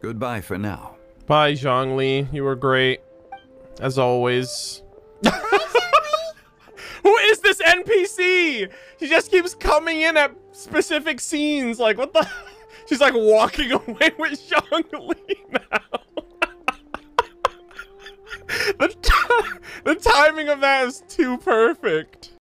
Goodbye for now. Bye, Zhongli. You were great. As always. Who is this NPC? She just keeps coming in at specific scenes. Like, what the? She's like walking away with Zhongli now. the, the timing of that is too perfect.